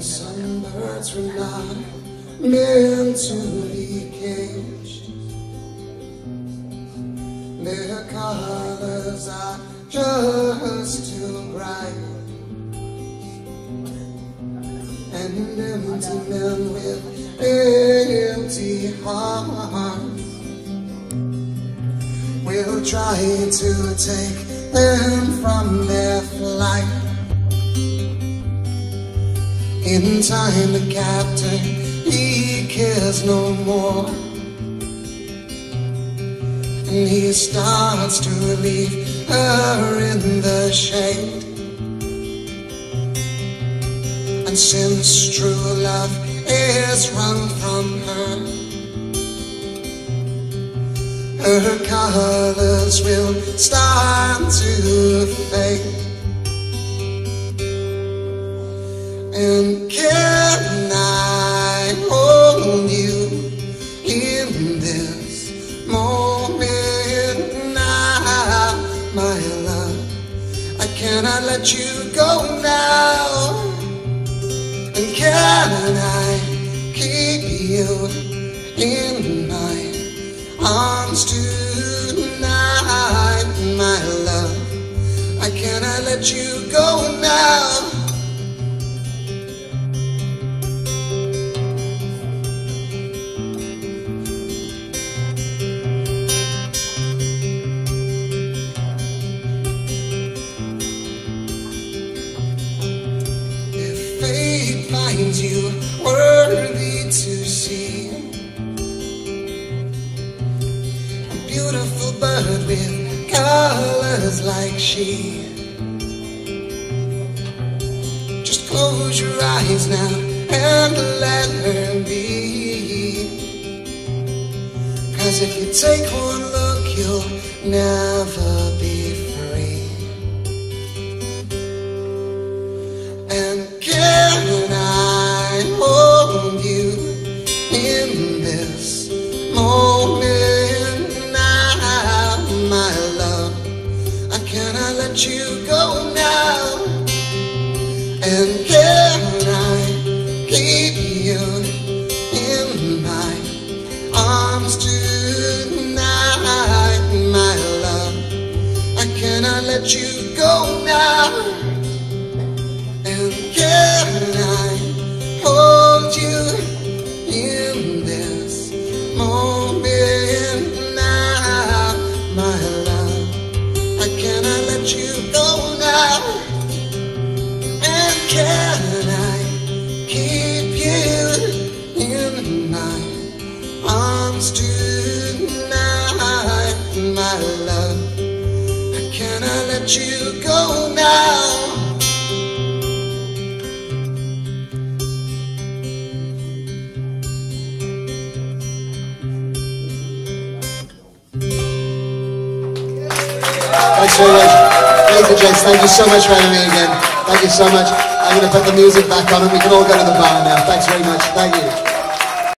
hearts were not meant to be caged. Their colors are just too bright. And empty men with empty hearts will try to take them from their flight. In time, the captain, he cares no more. And he starts to leave her in the shade. And since true love is run from her, her colors will start to fade. Can I hold you in this moment now, my love? I cannot let you go now. Can I keep you in my arms tonight, my love? I cannot let you go now. Finds you worthy to see a beautiful bird with colors like she, just close your eyes now and let her be. Cause if you take one look, you'll never be let you go now. And can I keep you in my arms tonight, my love? I cannot let you go now. Can I keep you in my arms tonight, my love? Can I let you go now. Thanks very much. Ladies and gents, thank you so much for having me again. Thank you so much. I'm going to put the music back on and we can all go to the bar now. Thanks very much. Thank you.